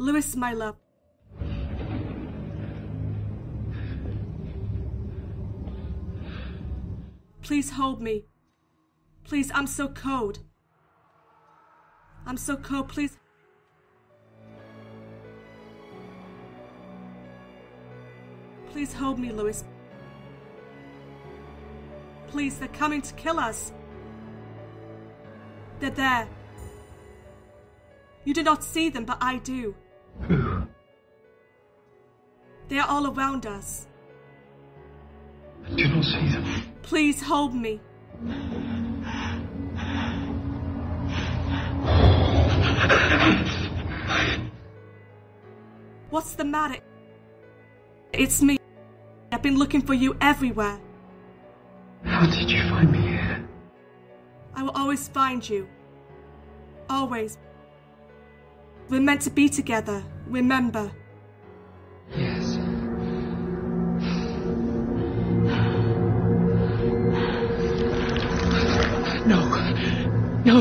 Louis, my love. Please hold me. Please, I'm so cold. I'm so cold, please. Please hold me, Louis. Please, they're coming to kill us. They're there. You do not see them, but I do. Who? They are all around us. I do not see them. Please hold me. What's the matter? It's me. I've been looking for you everywhere. How did you find me here? I will always find you. Always. We're meant to be together, remember? Yes. No. No.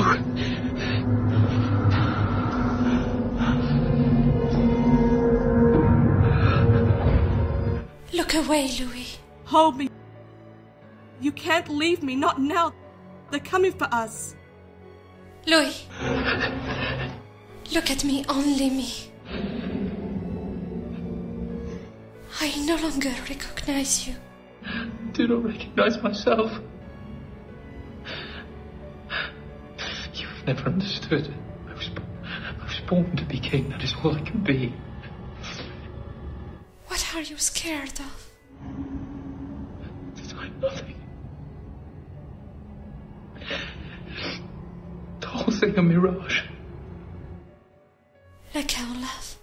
Look away, Louis. Hold me. You can't leave me, not now. They're coming for us. Louis. Look at me, only me. I no longer recognize you. I do not recognize myself. You've never understood. I was, I was born to be king. That is all I can be. What are you scared of? That I'm nothing. The whole thing a mirage. Like our love.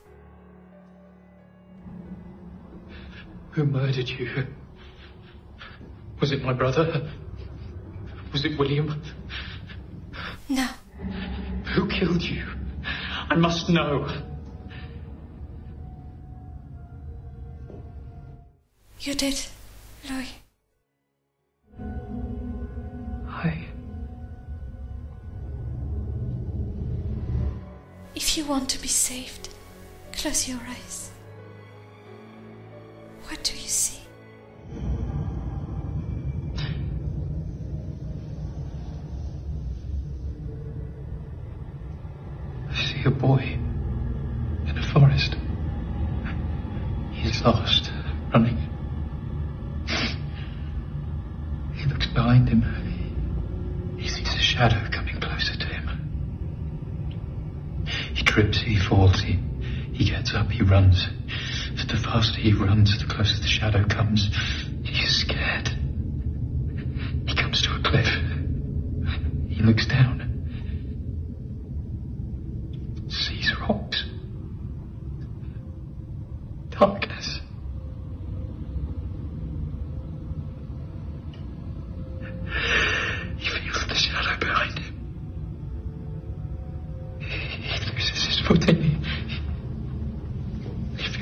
Who murdered you? Was it my brother? Was it William? No. Who killed you? I must know. You did, Louis. If you want to be saved, close your eyes. What do you see? I see a boy in a forest. He's lost, running. He looks behind him. He sees a shadow coming closer to him. He trips, he falls, he, he gets up, he runs. But the faster he runs, the closer the shadow comes. He's scared. He comes to a cliff. He looks down. Sees rocks.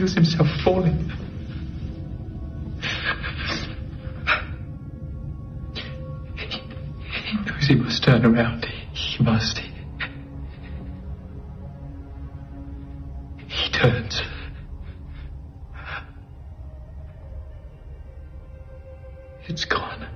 Feels himself falling. He, knows he must turn around. He, must. He turns. It's gone.